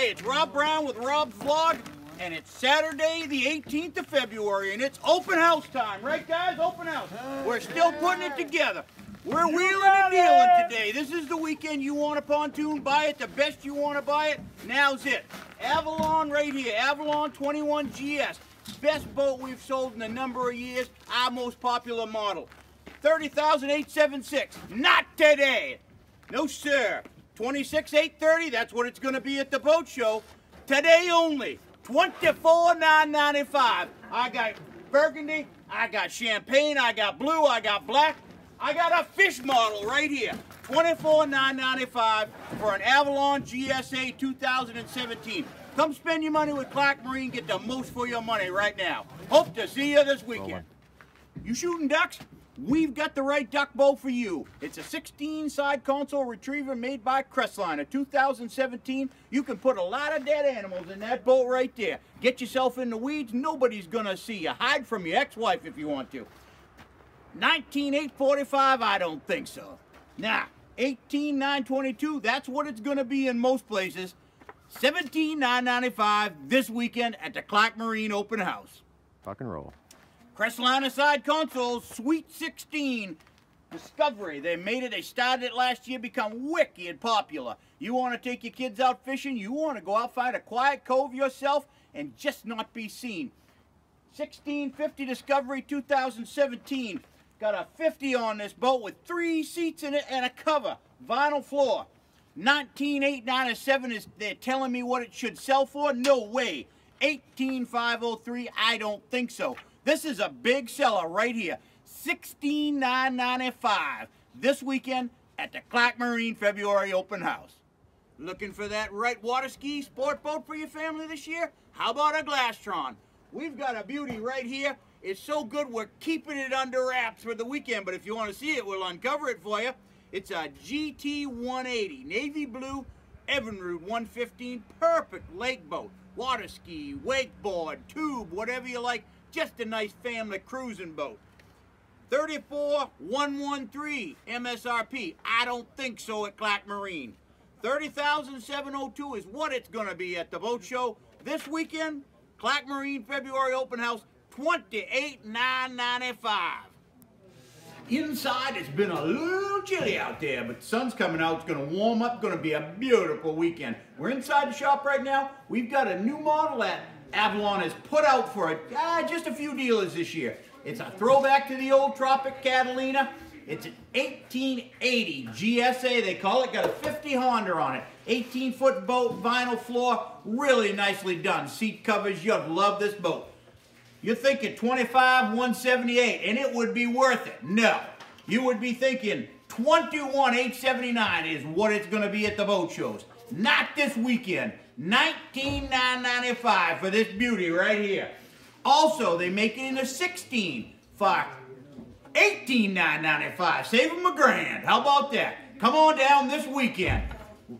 Hey, it's Rob Brown with Rob's Vlog, and it's Saturday, the 18th of February, and it's open house time, right, guys? Open house. We're still putting it together. We're wheeling and dealing today. This is the weekend you want a pontoon, buy it the best you want to buy it. Now's it. Avalon right here, Avalon 21 GS. Best boat we've sold in a number of years, our most popular model. 30,876. Not today. No, sir. 26,830, that's what it's going to be at the boat show. Today only. 24,995. I got burgundy, I got champagne, I got blue, I got black. I got a fish model right here. 24,995 for an Avalon GSA 2017. Come spend your money with Clark Marine. Get the most for your money right now. Hope to see you this weekend. Oh, you shooting ducks? We've got the right duck bow for you. It's a 16 side console retriever made by Crestliner 2017. You can put a lot of dead animals in that boat right there. Get yourself in the weeds, nobody's gonna see you. Hide from your ex-wife if you want to. 19845, I don't think so. Now, 18922, that's what it's gonna be in most places. 17995 this weekend at the Clark Marine Open House. Fucking roll. Crestliner side console, Sweet 16 Discovery. They made it, they started it last year, become wicked popular. You want to take your kids out fishing, you want to go out, find a quiet cove yourself, and just not be seen. 1650 Discovery 2017. Got a 50 on this boat with three seats in it and a cover. Vinyl floor. 19897 is they're telling me what it should sell for? No way. 18503, I don't think so. This is a big seller right here. 16995 this weekend at the Clark Marine February open house. Looking for that right water ski sport boat for your family this year? How about a Glastron? We've got a beauty right here. It's so good we're keeping it under wraps for the weekend, but if you want to see it, we'll uncover it for you. It's a GT 180, navy blue, Evinrude 115, perfect lake boat. Water ski, wakeboard, tube, whatever you like. Just a nice family cruising boat. 34113 MSRP. I don't think so at Clark Marine. 30,702 is what it's going to be at the boat show this weekend. Clark Marine February open house 28,995. Inside, it's been a little chilly out there, but the sun's coming out. It's going to warm up. Going to be a beautiful weekend. We're inside the shop right now. We've got a new model that Avalon has put out for it. Ah, just a few dealers this year. It's a throwback to the old Tropic Catalina. It's an 1880 GSA, they call it. Got a 50 Honda on it. 18 foot boat, vinyl floor, really nicely done. Seat covers, you'll love this boat. You're thinking 25, 178, and it would be worth it. No, you would be thinking 21, 879 is what it's going to be at the boat shows. Not this weekend. 19,995 for this beauty right here. Also, they make it in a 16 for 18,995. Save them a grand. How about that? Come on down this weekend.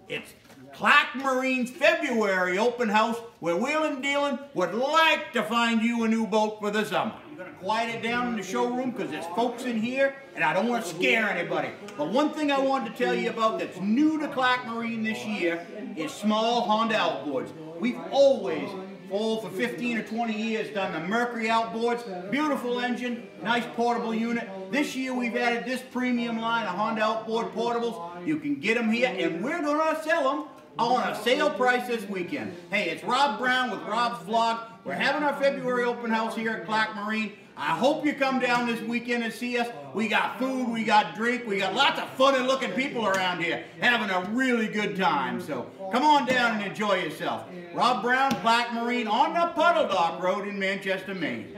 It's Clark Marine's February open house where Wheeling Dealing would like to find you a new boat for the summer. I'm going to quiet it down in the showroom because there's folks in here and I don't want to scare anybody. But one thing I wanted to tell you about that's new to Clark Marine this year is small Honda outboards. We've always all for 15 or 20 years done the Mercury outboards. Beautiful engine, nice portable unit. This year we've added this premium line of Honda outboard portables. You can get them here and we're going to sell them on a sale price this weekend. Hey, it's Rob Brown with Rob's Vlog. We're having our February open house here at Clark Marine. I hope you come down this weekend and see us. We got food, we got drink, we got lots of funny looking people around here having a really good time. So come on down and enjoy yourself. Rob Brown, Clark Marine on the Puddle Dock Road in Manchester, Maine.